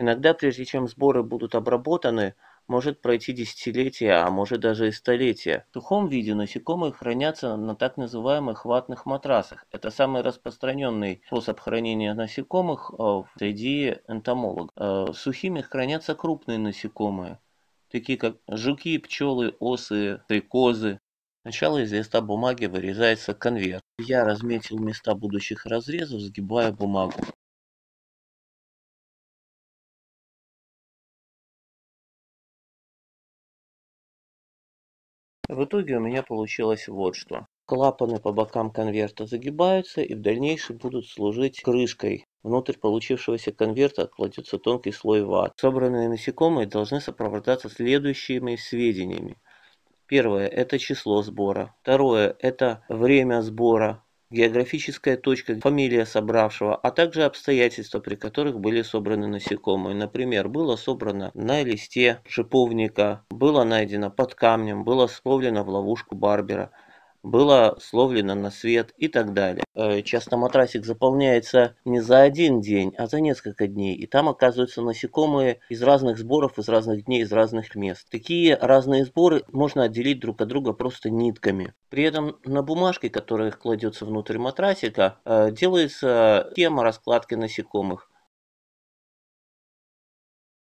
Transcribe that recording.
Иногда, прежде чем сборы будут обработаны, может пройти десятилетия, а может даже и столетия. В сухом виде насекомые хранятся на так называемых ватных матрасах. Это самый распространенный способ хранения насекомых э, среди энтомологов. Э, сухими хранятся крупные насекомые, такие как жуки, пчелы, осы, стрекозы. Сначала из листа бумаги вырезается конверт. Я разметил места будущих разрезов, сгибая бумагу. В итоге у меня получилось вот что. Клапаны по бокам конверта загибаются и в дальнейшем будут служить крышкой. Внутрь получившегося конверта кладется тонкий слой ват. Собранные насекомые должны сопровождаться следующими сведениями. Первое – это число сбора. Второе – это время сбора географическая точка, фамилия собравшего, а также обстоятельства, при которых были собраны насекомые. Например, было собрано на листе шиповника, было найдено под камнем, было словлено в ловушку Барбера было словлено на свет и так далее. Э, часто матрасик заполняется не за один день, а за несколько дней, и там оказываются насекомые из разных сборов, из разных дней, из разных мест. Такие разные сборы можно отделить друг от друга просто нитками. При этом на бумажке, которая кладется внутрь матрасика, э, делается схема раскладки насекомых.